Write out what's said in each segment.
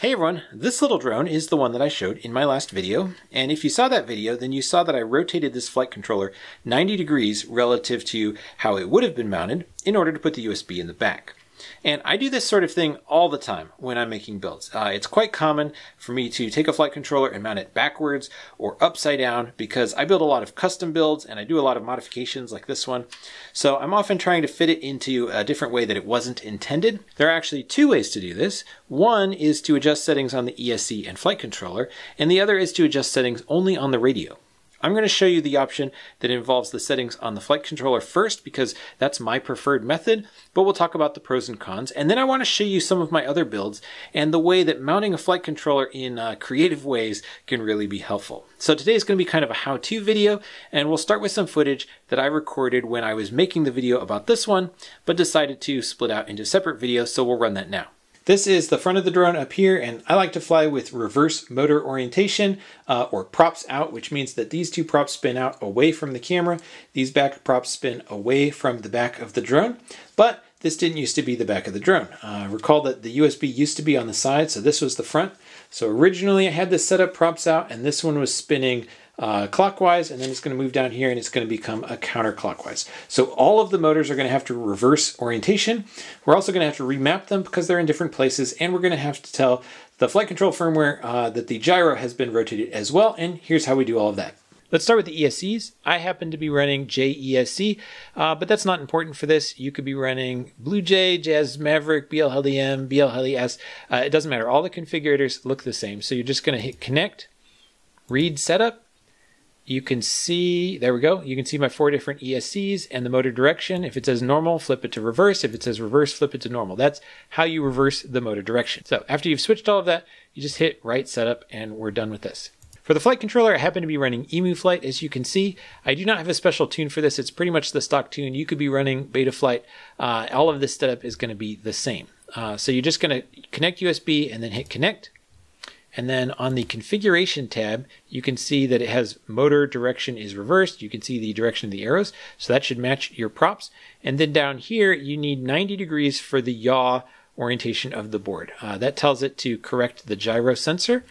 Hey everyone, this little drone is the one that I showed in my last video, and if you saw that video, then you saw that I rotated this flight controller 90 degrees relative to how it would have been mounted in order to put the USB in the back. And I do this sort of thing all the time when I'm making builds. Uh, it's quite common for me to take a flight controller and mount it backwards or upside down because I build a lot of custom builds and I do a lot of modifications like this one. So I'm often trying to fit it into a different way that it wasn't intended. There are actually two ways to do this. One is to adjust settings on the ESC and flight controller, and the other is to adjust settings only on the radio. I'm going to show you the option that involves the settings on the flight controller first because that's my preferred method, but we'll talk about the pros and cons. And then I want to show you some of my other builds and the way that mounting a flight controller in uh, creative ways can really be helpful. So today is going to be kind of a how-to video, and we'll start with some footage that I recorded when I was making the video about this one, but decided to split out into separate videos, so we'll run that now. This is the front of the drone up here, and I like to fly with reverse motor orientation uh, or props out, which means that these two props spin out away from the camera. These back props spin away from the back of the drone, but this didn't used to be the back of the drone. Uh, recall that the USB used to be on the side, so this was the front. So originally I had this set up props out, and this one was spinning uh, clockwise, and then it's going to move down here and it's going to become a counterclockwise. So all of the motors are going to have to reverse orientation. We're also going to have to remap them because they're in different places, and we're going to have to tell the flight control firmware uh, that the gyro has been rotated as well, and here's how we do all of that. Let's start with the ESCs. I happen to be running JESC, uh, but that's not important for this. You could be running Bluejay, Jazz Maverick, BL BLHeli-S. Uh, it doesn't matter. All the configurators look the same. So you're just going to hit connect, read setup, you can see, there we go. You can see my four different ESCs and the motor direction. If it says normal, flip it to reverse. If it says reverse, flip it to normal. That's how you reverse the motor direction. So after you've switched all of that, you just hit write setup and we're done with this. For the flight controller, I happen to be running Emuflight, as you can see. I do not have a special tune for this. It's pretty much the stock tune. You could be running Betaflight. Uh, all of this setup is going to be the same. Uh, so you're just going to connect USB and then hit connect. And then on the configuration tab, you can see that it has motor direction is reversed. You can see the direction of the arrows. So that should match your props. And then down here, you need 90 degrees for the yaw orientation of the board. Uh, that tells it to correct the gyro sensor.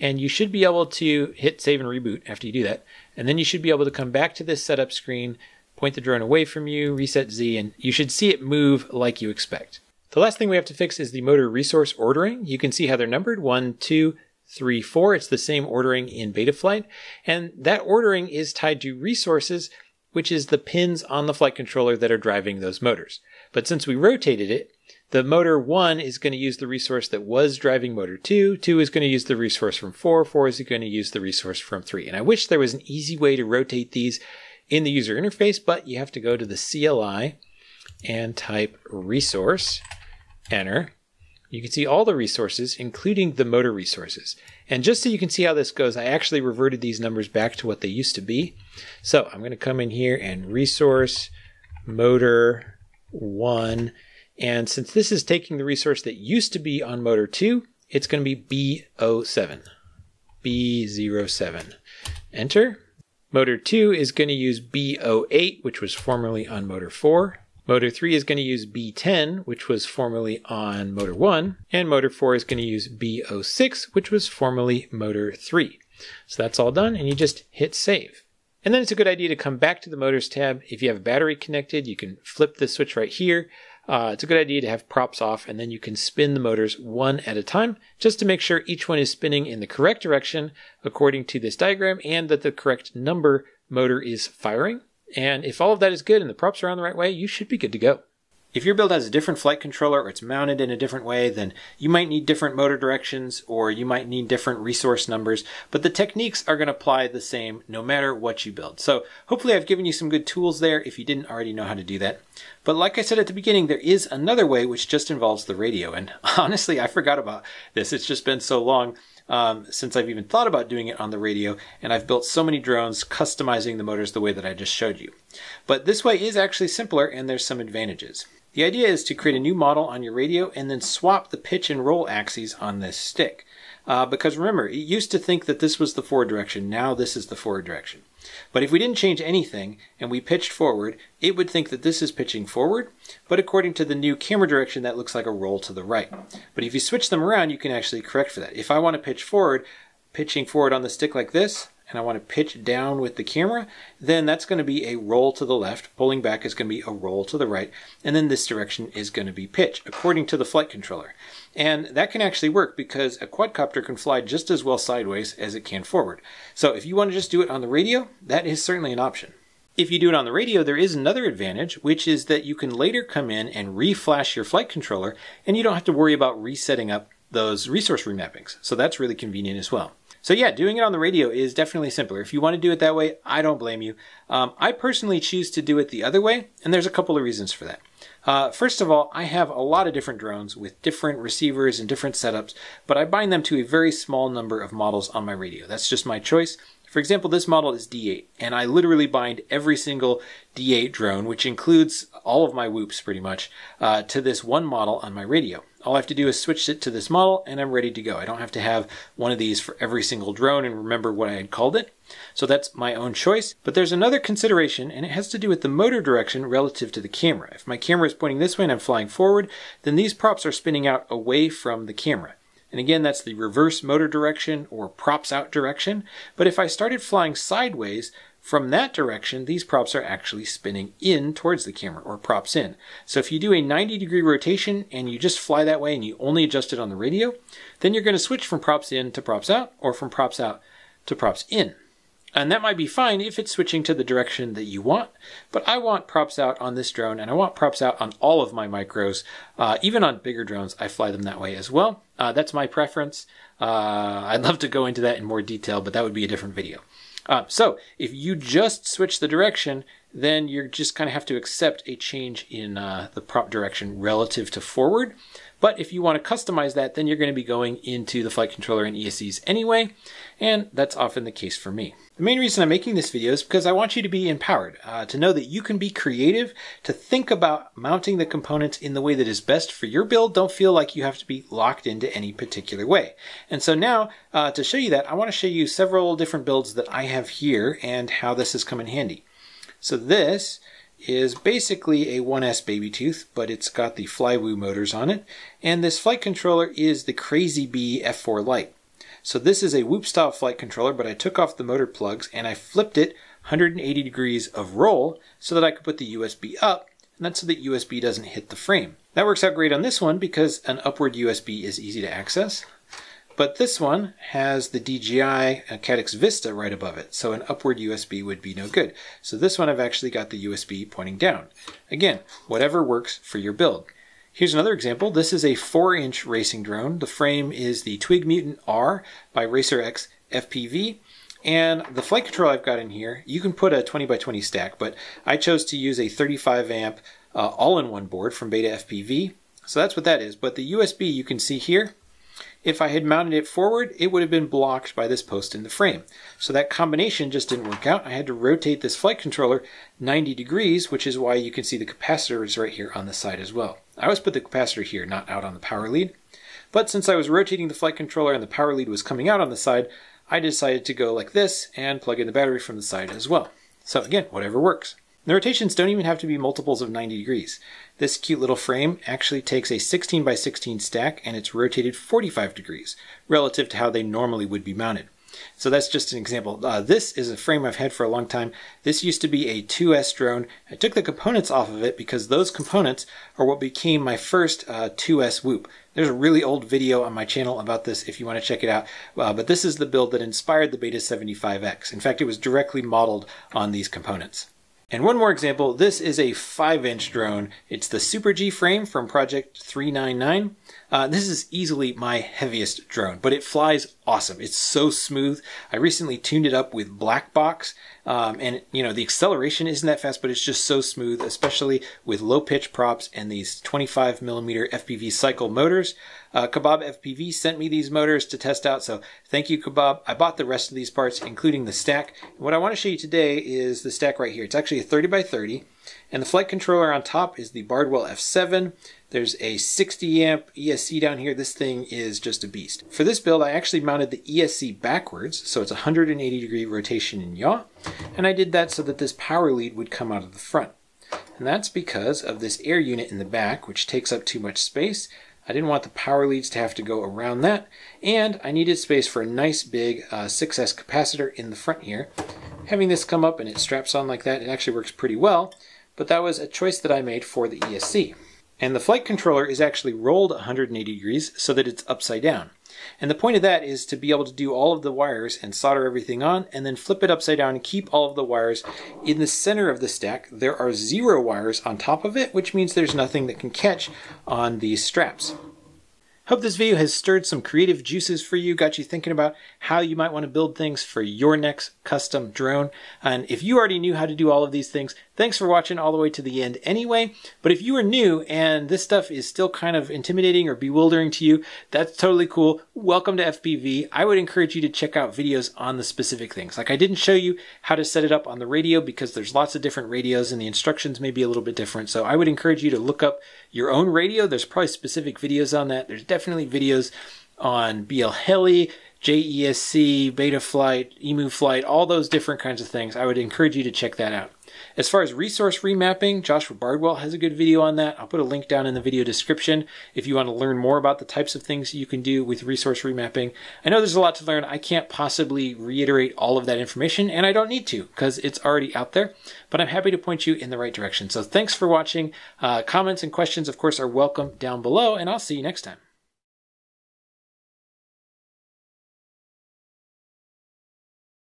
And you should be able to hit save and reboot after you do that. And then you should be able to come back to this setup screen, point the drone away from you, reset Z, and you should see it move like you expect. The last thing we have to fix is the motor resource ordering. You can see how they're numbered, one, two, three, four. It's the same ordering in Betaflight. And that ordering is tied to resources, which is the pins on the flight controller that are driving those motors. But since we rotated it, the motor one is going to use the resource that was driving motor two. Two is going to use the resource from four. Four is going to use the resource from three. And I wish there was an easy way to rotate these in the user interface, but you have to go to the CLI and type resource, enter, you can see all the resources, including the motor resources. And just so you can see how this goes, I actually reverted these numbers back to what they used to be. So I'm going to come in here and resource motor 1. And since this is taking the resource that used to be on motor 2, it's going to be B07. B07. Enter. Motor 2 is going to use B08, which was formerly on motor 4. Motor 3 is going to use B10, which was formerly on Motor 1, and Motor 4 is going to use B06, which was formerly Motor 3. So that's all done, and you just hit save. And then it's a good idea to come back to the Motors tab. If you have a battery connected, you can flip the switch right here. Uh, it's a good idea to have props off, and then you can spin the motors one at a time, just to make sure each one is spinning in the correct direction according to this diagram, and that the correct number motor is firing. And if all of that is good and the props are on the right way, you should be good to go. If your build has a different flight controller or it's mounted in a different way, then you might need different motor directions or you might need different resource numbers, but the techniques are going to apply the same no matter what you build. So hopefully I've given you some good tools there if you didn't already know how to do that. But like I said at the beginning, there is another way which just involves the radio. And honestly, I forgot about this. It's just been so long um, since I've even thought about doing it on the radio, and I've built so many drones customizing the motors the way that I just showed you. But this way is actually simpler, and there's some advantages. The idea is to create a new model on your radio and then swap the pitch and roll axes on this stick. Uh, because remember, it used to think that this was the forward direction, now this is the forward direction. But if we didn't change anything and we pitched forward, it would think that this is pitching forward, but according to the new camera direction, that looks like a roll to the right. But if you switch them around, you can actually correct for that. If I want to pitch forward, pitching forward on the stick like this, and I want to pitch down with the camera, then that's going to be a roll to the left. Pulling back is going to be a roll to the right. And then this direction is going to be pitch, according to the flight controller. And that can actually work because a quadcopter can fly just as well sideways as it can forward. So if you want to just do it on the radio, that is certainly an option. If you do it on the radio, there is another advantage, which is that you can later come in and reflash your flight controller, and you don't have to worry about resetting up those resource remappings. So that's really convenient as well. So yeah, doing it on the radio is definitely simpler. If you want to do it that way, I don't blame you. Um, I personally choose to do it the other way, and there's a couple of reasons for that. Uh, first of all, I have a lot of different drones with different receivers and different setups, but I bind them to a very small number of models on my radio. That's just my choice. For example, this model is D8, and I literally bind every single D8 drone, which includes all of my whoops pretty much, uh, to this one model on my radio. All I have to do is switch it to this model and I'm ready to go. I don't have to have one of these for every single drone and remember what I had called it. So that's my own choice. But there's another consideration and it has to do with the motor direction relative to the camera. If my camera is pointing this way and I'm flying forward, then these props are spinning out away from the camera. And again, that's the reverse motor direction or props out direction. But if I started flying sideways, from that direction, these props are actually spinning in towards the camera or props in. So if you do a 90 degree rotation and you just fly that way and you only adjust it on the radio, then you're going to switch from props in to props out or from props out to props in. And that might be fine if it's switching to the direction that you want, but I want props out on this drone and I want props out on all of my micros. Uh, even on bigger drones, I fly them that way as well. Uh, that's my preference. Uh, I'd love to go into that in more detail, but that would be a different video. Uh, so if you just switch the direction, then you just kind of have to accept a change in uh, the prop direction relative to forward. But if you want to customize that, then you're going to be going into the flight controller and ESCs anyway, and that's often the case for me. The main reason I'm making this video is because I want you to be empowered, uh, to know that you can be creative, to think about mounting the components in the way that is best for your build. Don't feel like you have to be locked into any particular way. And so now, uh, to show you that, I want to show you several different builds that I have here and how this has come in handy. So this is basically a 1S Babytooth, but it's got the Flywoo motors on it. And this flight controller is the Crazy Bee F4 Lite. So this is a whoop style flight controller, but I took off the motor plugs and I flipped it 180 degrees of roll so that I could put the USB up, and that's so that USB doesn't hit the frame. That works out great on this one because an upward USB is easy to access. But this one has the DJI Caddx Vista right above it, so an upward USB would be no good. So this one I've actually got the USB pointing down. Again, whatever works for your build. Here's another example. This is a 4-inch racing drone. The frame is the Twig Mutant R by RacerX FPV. And the flight control I've got in here, you can put a 20 by 20 stack, but I chose to use a 35 amp uh, all-in-one board from Beta FPV. So that's what that is. But the USB you can see here, if I had mounted it forward, it would have been blocked by this post in the frame. So that combination just didn't work out. I had to rotate this flight controller 90 degrees, which is why you can see the capacitor is right here on the side as well. I always put the capacitor here, not out on the power lead. But since I was rotating the flight controller and the power lead was coming out on the side, I decided to go like this and plug in the battery from the side as well. So again, whatever works. The rotations don't even have to be multiples of 90 degrees. This cute little frame actually takes a 16 by 16 stack and it's rotated 45 degrees relative to how they normally would be mounted. So that's just an example. Uh, this is a frame I've had for a long time. This used to be a 2S drone. I took the components off of it because those components are what became my first uh, 2S Whoop. There's a really old video on my channel about this if you want to check it out. Uh, but this is the build that inspired the Beta 75X. In fact, it was directly modeled on these components. And one more example, this is a 5-inch drone. It's the Super G frame from Project 399. Uh, this is easily my heaviest drone, but it flies awesome. It's so smooth. I recently tuned it up with Black Box, um, and you know the acceleration isn't that fast, but it's just so smooth, especially with low pitch props and these 25 millimeter FPV cycle motors. Uh, Kabab FPV sent me these motors to test out, so thank you, Kabab. I bought the rest of these parts, including the stack. What I want to show you today is the stack right here. It's actually a 30 by 30, and the flight controller on top is the Bardwell F7. There's a 60 amp ESC down here. This thing is just a beast. For this build, I actually mounted the ESC backwards, so it's 180 degree rotation in yaw, and I did that so that this power lead would come out of the front. And that's because of this air unit in the back, which takes up too much space. I didn't want the power leads to have to go around that, and I needed space for a nice big uh, 6S capacitor in the front here. Having this come up and it straps on like that, it actually works pretty well, but that was a choice that I made for the ESC. And the flight controller is actually rolled 180 degrees so that it's upside down. And the point of that is to be able to do all of the wires and solder everything on and then flip it upside down and keep all of the wires in the center of the stack. There are zero wires on top of it, which means there's nothing that can catch on these straps. Hope this video has stirred some creative juices for you, got you thinking about how you might want to build things for your next custom drone. And if you already knew how to do all of these things, thanks for watching all the way to the end anyway. But if you are new and this stuff is still kind of intimidating or bewildering to you, that's totally cool. Welcome to FPV. I would encourage you to check out videos on the specific things. Like I didn't show you how to set it up on the radio because there's lots of different radios and the instructions may be a little bit different. So I would encourage you to look up your own radio. There's probably specific videos on that. There's definitely videos on BL Heli, JESC, Betaflight, Emuflight, all those different kinds of things. I would encourage you to check that out. As far as resource remapping, Joshua Bardwell has a good video on that. I'll put a link down in the video description if you want to learn more about the types of things you can do with resource remapping. I know there's a lot to learn. I can't possibly reiterate all of that information, and I don't need to because it's already out there, but I'm happy to point you in the right direction. So thanks for watching. Uh, comments and questions, of course, are welcome down below, and I'll see you next time.